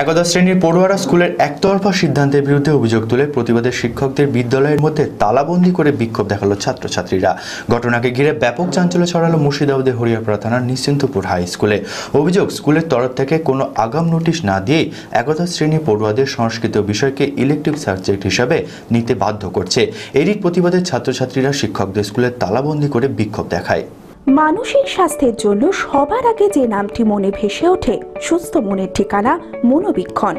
একাদশ শ্রেণির পড়ুয়ারা স্কুলের একতরফা সিদ্ধান্তের বিরুদ্ধে অভিযোগ তুলে প্রতিবাদের শিক্ষকদের বিদ্যালয়ের মধ্যে তালাবন্দি করে বিক্ষোভ দেখাল ছাত্রছাত্রীরা। ঘটনাকে ঘিরে ব্যাপক চাঞ্চল্য ছড়ালো মুর্শিদাবাদের হরিয়ারপাড়া থানার নিশ্চিন্তপুর হাই স্কুলে। অভিযোগ, স্কুলের তরফ থেকে কোনো আগাম নোটিশ না দিয়েই একাদশ শ্রেণির পড়ুয়াদের সংস্কৃত বিষয়কে ইলেকটিভ সাবজেক্ট হিসাবে নিতে বাধ্য করছে। এরই প্রতিবাদে ছাত্রছাত্রীরা শিক্ষকদের স্কুলে তালাবন্দি করে বিক্ষোভ দেখায়। মানসিক স্বাস্থ্যের জন্য সবার আগে যে নামটি মনে ভেসে ওঠে সুস্থ মনের ঠিকানা মনোবীক্ষণ।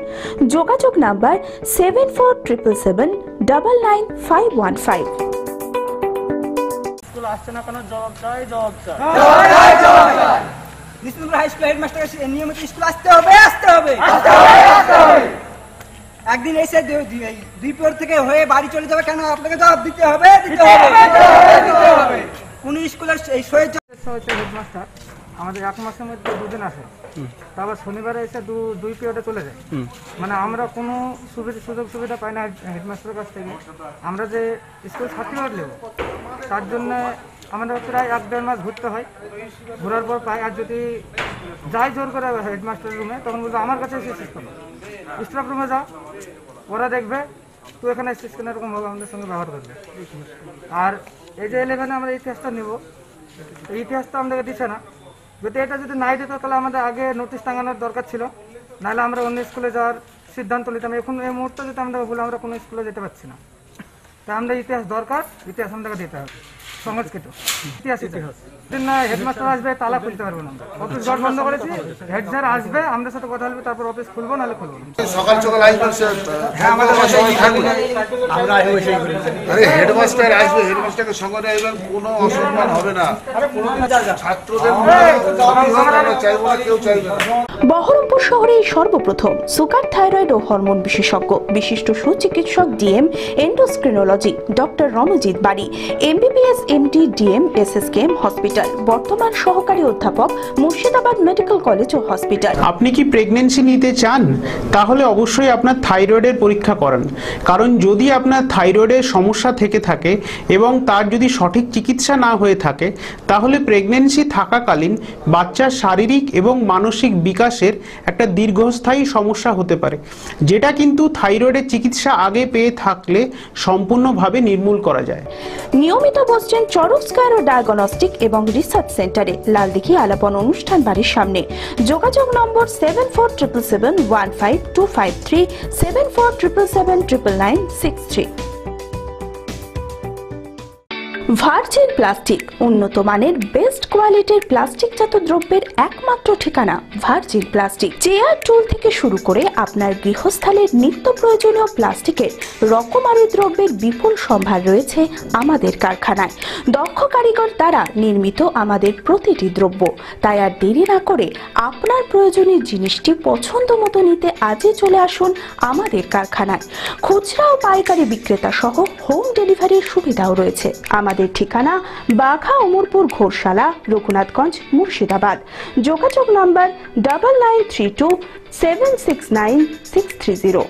যোগাযোগ number seven four triple seven double nine five one five আসছে না কেন? জবাব চাই জবাব চাই। বিষ্ণুপুর হাই স্কুল হেডমাস্টার নিয়মিত স্কুল আসতে হবে আসতে হবে। একদিন এসে দু- দু- এই দুইপুর থেকে হয়ে বাড়ি চলে যাবে কেন? আপনাকে জবাব দিতে হবে দিতে হবে। এই শহীদ হেডমাস্টার আমাদের এক মাসের মধ্যে দুদিন আসে। তারপর শনিবারে এসে দু দুই পিরিয়ডে চলে যায়। মানে আমরা কোনো সুবিধা সুযোগ সুবিধা পাই না হেডমাস্টারের কাছ থেকে। আমরা যে স্কুল সার্টিফিকেট নেব তার জন্য আমাদের প্রায় এক দেড় মাস ঘুরতে হয়। ঘোরার পর পাই আর যদি যাই জোর করে হেডমাস্টারের রুমে তখন বলব আমার কাছে এসে করো স্টাফ রুমে যাও ওরা দেখবে তুই এখানে কেন? এরকম ভাবে আমাদের সঙ্গে ব্যবহার করবে। আর এই যে ইলেভেনে আমরা ইতিহাসটা নেব এই তো আমাদেরকে দিচ্ছে না। যদি এটা যদি নাই দিত, তাহলে আমাদের আগে নোটিশ টাঙানোর দরকার ছিল। নাহলে আমরা অন্য স্কুলে যাওয়ার সিদ্ধান্ত নিতাম। এখন এই মুহূর্তে যদি আমরা ভুলে, আমরা কোনো স্কুলে যেতে পারছি না। তাই আমরা ইতিহাস দরকার, ইতিহাস আমাদেরকে দিতে হবে। সংস্কৃত ইতিহাস ইতিহাস। দিন না হেডমাস্টার আসবে তালা খুলতে পারব না অফিস ঘর বন্ধ করেছি হেড স্যার আসবে আমাদের সাথে কথা বলবে তারপর অফিস খুলবো নাহলে খুলবো সকাল সকাল আসবেন স্যার। হ্যাঁ আমাদের কাছে আরে হেডমাস্টার আসবে হেডমাস্টারকে সঙ্গে নিয়ে আসবেন কোনো অসম্মান হবে না। ছাত্রদের আমরা চাইব না কেউ চাইবে বহরমপুর শহরে এই সর্বপ্রথম সুগার থাইরয়েড ও হরমোন বিশেষজ্ঞ বিশিষ্ট সুচিকিৎসক DM endocrinology doctor Ranjit Bari MBBS MD DM SSKM hospital বর্তমান সহকারী অধ্যাপক মুর্শিদাবাদ মেডিকেল কলেজ ও হসপিটাল। আপনি কি প্রেগনেন্সি নিতে চান? তাহলে অবশ্যই আপনার থাইরয়েডের পরীক্ষা করান। কারণ যদি আপনার থাইরয়েডের সমস্যা থেকে থাকে এবং তার যদি সঠিক চিকিৎসা না হয়ে থাকে তাহলে প্রেগনেন্সি থাকাকালীন বাচ্চার শারীরিক এবং মানসিক বিকাশের একটা দীর্ঘস্থায়ী সমস্যা হতে পারে যেটা কিন্তু থাইরয়েডের চিকিৎসা আগে পেয়ে থাকলে সম্পূর্ণভাবে নির্মূল করা যায়। নিয়মিত বসছেন চরক স্কয়ার ও ডায়াগনস্টিক এবং রিসার্চ সেন্টারে। লালদিঘি আলাপন অনুষ্ঠান বাড়ির সামনে। যোগাযোগ number seven four triple seven one five two five three, seven four triple seven triple nine six three. Virgin plastic, উন্নত মানের বেস্ট কোয়ালিটির প্লাস্টিকজাত দ্রব্যের একমাত্র ঠিকানা ভার্জিন প্লাস্টিক। চেয়ার টুল থেকে শুরু করে আপনার গৃহস্থালের নিত্য প্রয়োজনীয় প্লাস্টিকের রকমারি দ্রব্যের বিপুল সম্ভার রয়েছে আমাদের কারখানায়। দক্ষ কারিগর দ্বারা নির্মিত আমাদের প্রতিটি দ্রব্য। তাই আর দেরি না করে আপনার প্রয়োজনীয় জিনিসটি পছন্দ মতো নিতে আজই চলে আসুন আমাদের কারখানায়। খুচরা ও পাইকারি বিক্রেতা সহ হোম ডেলিভারির সুবিধাও রয়েছে। আমাদের ঠিকানা বাঘা অমরপুর ঘোরশালা রঘুনাথগঞ্জ মুর্শিদাবাদ। যোগাযোগ number double nine three two seven six nine six three zero